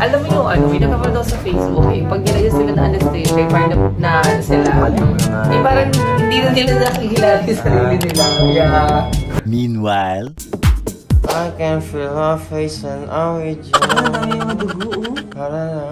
Alam mo yung ano, may napapanood ako sa Facebook eh. Pag nilagyan sila na anesthesia, parang na, na ano sila. Eh ano parang hindi na nila nakikilala yung sarili nila. Kaya, Meanwhile, I can feel her face when I'm with you. ang dami yung dugo oh. La, la, la.